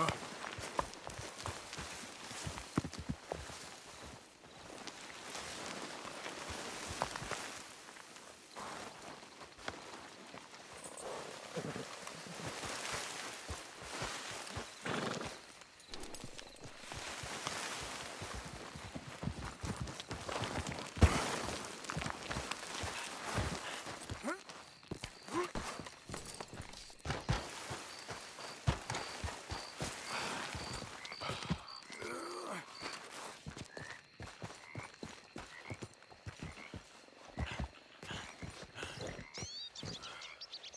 어.